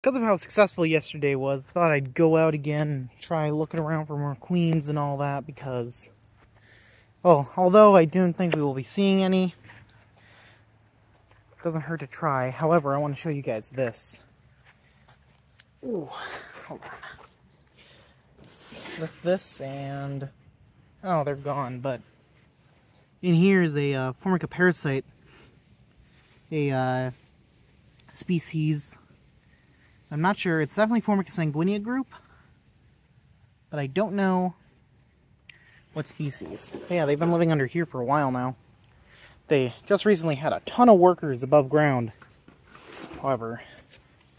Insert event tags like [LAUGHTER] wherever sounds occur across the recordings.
Because of how successful yesterday was, thought I'd go out again and try looking around for more queens and all that because, well, although I don't think we will be seeing any, it doesn't hurt to try. However, I want to show you guys this. Ooh, hold on. Let's lift this and, oh, they're gone, but in here is a uh, Formica parasite, a uh, species I'm not sure. It's definitely Formica sanguinea group, but I don't know what species. But yeah, they've been living under here for a while now. They just recently had a ton of workers above ground. However,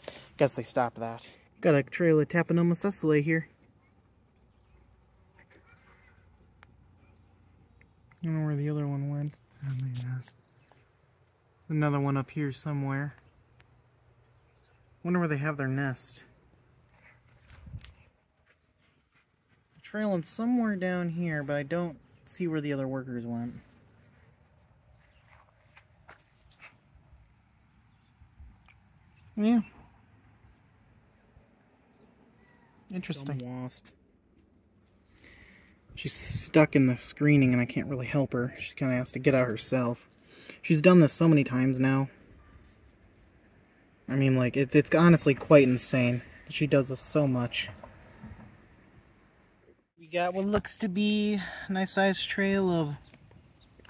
I guess they stopped that. Got a trail of Tapinoma sessile here. I don't know where the other one went. Oh, Another one up here somewhere. Wonder where they have their nest. Trailing somewhere down here, but I don't see where the other workers went. Yeah. Interesting. Dumb wasp. She's stuck in the screening and I can't really help her. She kind of has to get out herself. She's done this so many times now. I mean, like, it, it's honestly quite insane. She does this so much. We got what looks to be a nice sized trail of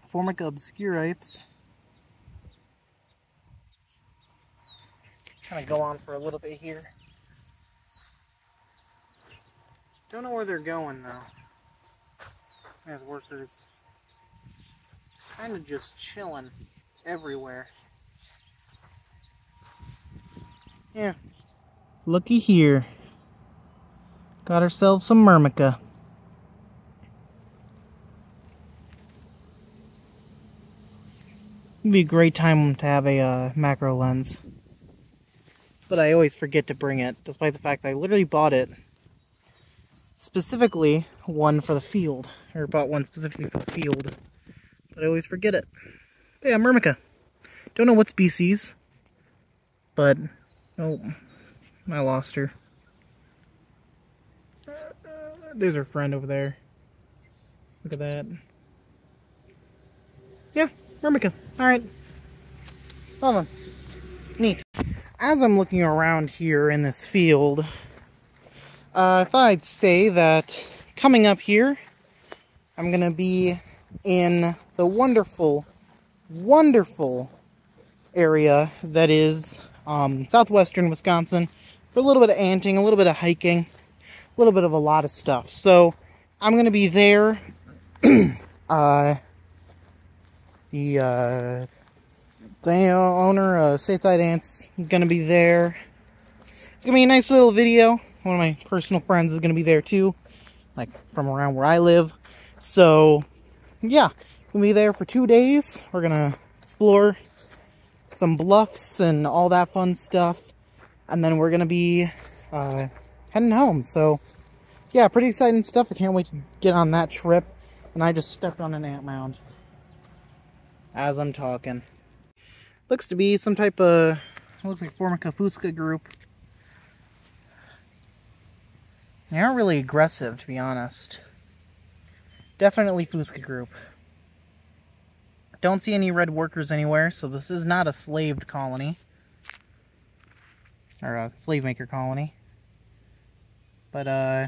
Formica obscuripes. Kind of go on for a little bit here. Don't know where they're going though. As workers. Kind of just chilling everywhere. Yeah. Looky here. Got ourselves some Myrmica. It'd be a great time to have a uh, macro lens. But I always forget to bring it, despite the fact that I literally bought it specifically one for the field. Or bought one specifically for the field. But I always forget it. But yeah, Myrmica. Don't know what species, but Oh, I lost her. There's her friend over there. Look at that. Yeah, Myrmica. Alright. Well then. Neat. As I'm looking around here in this field, uh, I thought I'd say that coming up here, I'm going to be in the wonderful, wonderful area that is um, southwestern Wisconsin for a little bit of anting, a little bit of hiking, a little bit of a lot of stuff. So I'm going to be there. [CLEARS THROAT] uh, the uh, the owner, of Stateside Ants, going to be there. It's going to be a nice little video. One of my personal friends is going to be there too, like from around where I live. So, yeah, we'll be there for two days. We're going to explore some bluffs and all that fun stuff. And then we're going to be uh, heading home. So, yeah, pretty exciting stuff. I can't wait to get on that trip. And I just stepped on an ant mound as I'm talking. Looks to be some type of, looks like Formica fusca group. They aren't really aggressive, to be honest. Definitely Fusca group. Don't see any red workers anywhere, so this is not a slaved colony. Or a slave maker colony. But, uh...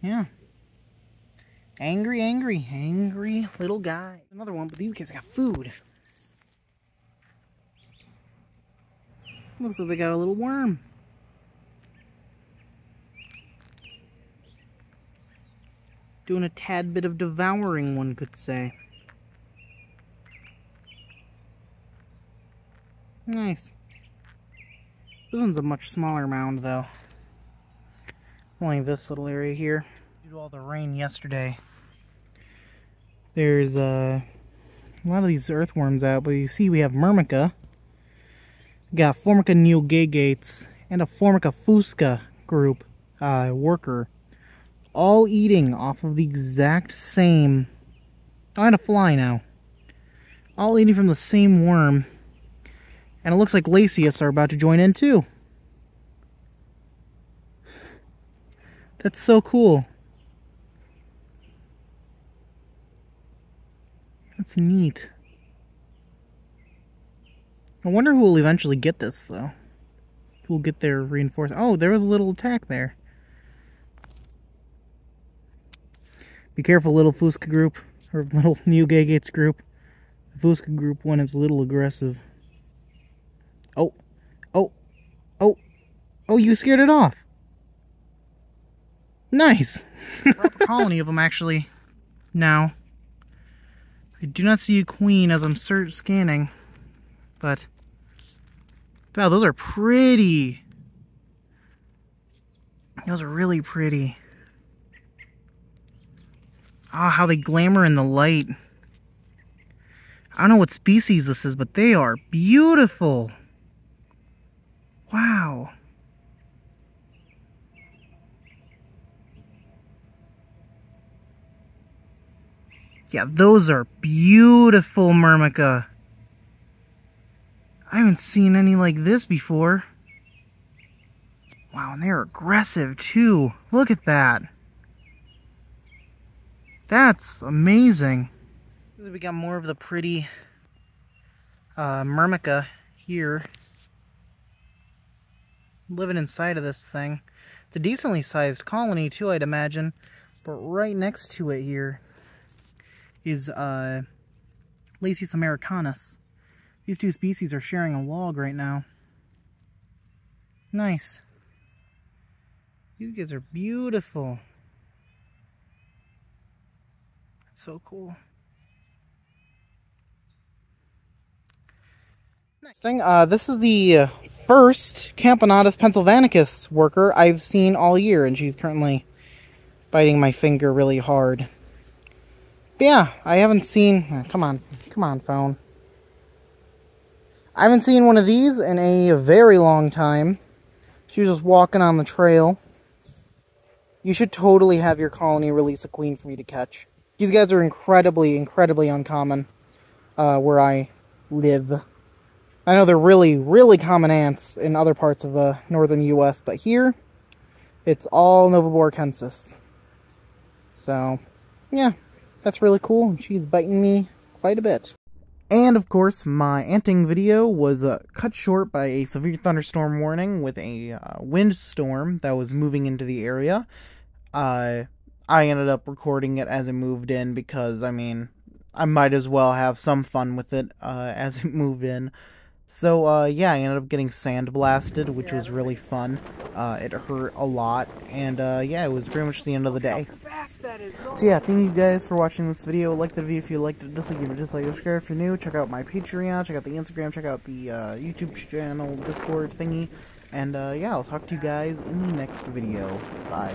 Yeah. Angry, angry, angry little guy. Another one, but these guys got food. Looks like they got a little worm. Doing a tad bit of devouring, one could say. Nice. This one's a much smaller mound, though. Only this little area here. Due to all the rain yesterday, there's uh, a lot of these earthworms out, but you see we have Myrmica. We got Formica neogagates and a Formica fusca group uh, worker. All eating off of the exact same... I had a fly now. All eating from the same worm And it looks like Lasius are about to join in too. That's so cool. That's neat. I wonder who will eventually get this, though. Who will get their reinforcement. Oh, there was a little attack there. Be careful, little Fusca group. Or little [LAUGHS] Neogagates group. The group one is a little aggressive. Oh. Oh. Oh. Oh, you scared it off. Nice. Colony of them, actually. Now. I do not see a queen as I'm scanning. But... Wow, those are pretty. Those are really pretty. Ah, oh, how they glamor in the light. I don't know what species this is, but they are beautiful. Wow. Yeah, those are beautiful Myrmica. I haven't seen any like this before. Wow, and they're aggressive too. Look at that. That's amazing. We got more of the pretty uh, Myrmica here. Living inside of this thing. It's a decently sized colony too, I'd imagine. But right next to it here is uh, Lasius americanus. These two species are sharing a log right now. Nice. You guys are beautiful. So cool. Next thing, uh, this is the first Camponotus pennsylvanicus worker I've seen all year, and she's currently biting my finger really hard. But yeah, I haven't seen... Uh, come on, come on, phone. I haven't seen one of these in a very long time. She was just walking on the trail. You should totally have your colony release a queen for me to catch. These guys are incredibly, incredibly uncommon uh, where I live. I know they're really, really common ants in other parts of the northern U.S., but here, it's all Novaeboracensis. So, yeah, that's really cool. She's biting me quite a bit. And of course, my anting video was uh, cut short by a severe thunderstorm warning with a uh, windstorm that was moving into the area. Uh, I ended up recording it as it moved in because, I mean, I might as well have some fun with it uh, as it moved in. So, uh, yeah, I ended up getting sandblasted, which was really fun. Uh, it hurt a lot, and, uh, yeah, it was pretty much the end of the day. So, yeah, thank you guys for watching this video. Like the video if you liked it, dislike, it a dislike, subscribe if you're new. Check out my Patreon, check out the Instagram, check out the, uh, YouTube channel, Discord thingy. And, uh, yeah, I'll talk to you guys in the next video. Bye.